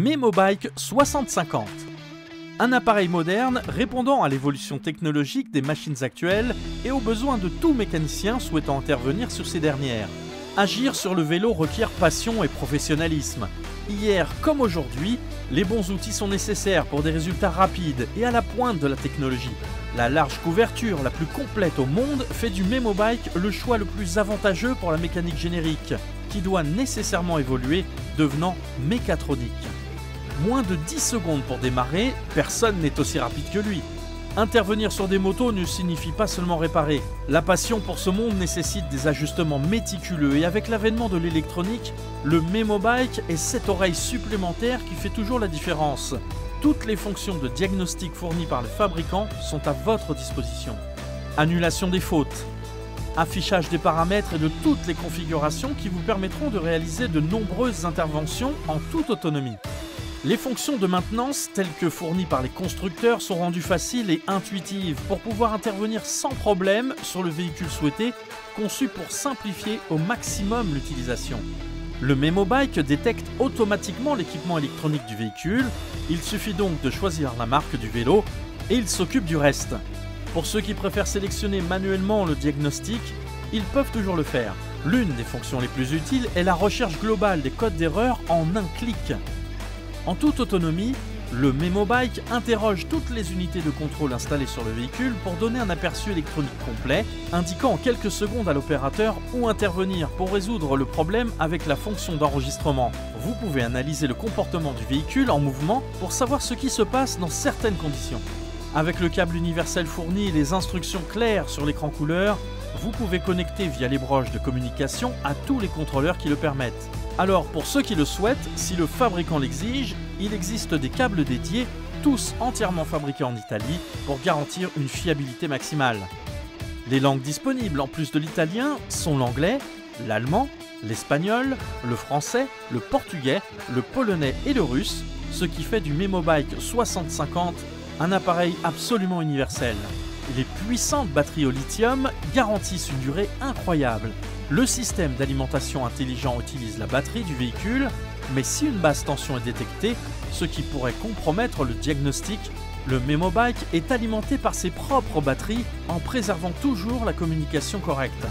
MemoBike 6050. Un appareil moderne répondant à l'évolution technologique des machines actuelles et aux besoins de tout mécanicien souhaitant intervenir sur ces dernières. Agir sur le vélo requiert passion et professionnalisme. Hier comme aujourd'hui, les bons outils sont nécessaires pour des résultats rapides et à la pointe de la technologie. La large couverture la plus complète au monde fait du MemoBike le choix le plus avantageux pour la mécanique générique, qui doit nécessairement évoluer, devenant mécatronique. Moins de 10 secondes pour démarrer, personne n'est aussi rapide que lui. Intervenir sur des motos ne signifie pas seulement réparer. La passion pour ce monde nécessite des ajustements méticuleux et avec l'avènement de l'électronique, le MemoBike est cette oreille supplémentaire qui fait toujours la différence. Toutes les fonctions de diagnostic fournies par le fabricant sont à votre disposition. Annulation des fautes, affichage des paramètres et de toutes les configurations qui vous permettront de réaliser de nombreuses interventions en toute autonomie. Les fonctions de maintenance telles que fournies par les constructeurs sont rendues faciles et intuitives pour pouvoir intervenir sans problème sur le véhicule souhaité, conçu pour simplifier au maximum l'utilisation. Le MemoBike détecte automatiquement l'équipement électronique du véhicule, il suffit donc de choisir la marque du vélo et il s'occupe du reste. Pour ceux qui préfèrent sélectionner manuellement le diagnostic, ils peuvent toujours le faire. L'une des fonctions les plus utiles est la recherche globale des codes d'erreur en un clic. En toute autonomie, le MemoBike interroge toutes les unités de contrôle installées sur le véhicule pour donner un aperçu électronique complet, indiquant en quelques secondes à l'opérateur où intervenir pour résoudre le problème avec la fonction d'enregistrement. Vous pouvez analyser le comportement du véhicule en mouvement pour savoir ce qui se passe dans certaines conditions. Avec le câble universel fourni et les instructions claires sur l'écran couleur, vous pouvez connecter via les broches de communication à tous les contrôleurs qui le permettent. Alors pour ceux qui le souhaitent, si le fabricant l'exige, il existe des câbles dédiés, tous entièrement fabriqués en Italie, pour garantir une fiabilité maximale. Les langues disponibles en plus de l'italien sont l'anglais, l'allemand, l'espagnol, le français, le portugais, le polonais et le russe, ce qui fait du MemoBike 6050 un appareil absolument universel. Les puissantes batteries au lithium garantissent une durée incroyable. Le système d'alimentation intelligent utilise la batterie du véhicule, mais si une basse tension est détectée, ce qui pourrait compromettre le diagnostic, le MemoBike est alimenté par ses propres batteries en préservant toujours la communication correcte.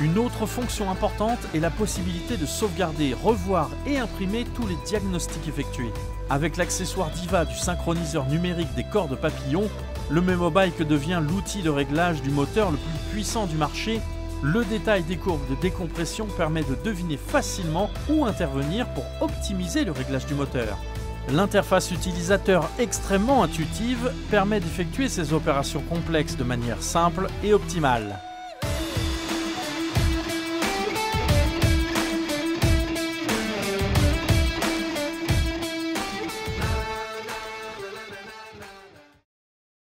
Une autre fonction importante est la possibilité de sauvegarder, revoir et imprimer tous les diagnostics effectués. Avec l'accessoire Diva du synchroniseur numérique des cordes papillons, le MemoBike devient l'outil de réglage du moteur le plus puissant du marché. Le détail des courbes de décompression permet de deviner facilement où intervenir pour optimiser le réglage du moteur. L'interface utilisateur extrêmement intuitive permet d'effectuer ces opérations complexes de manière simple et optimale.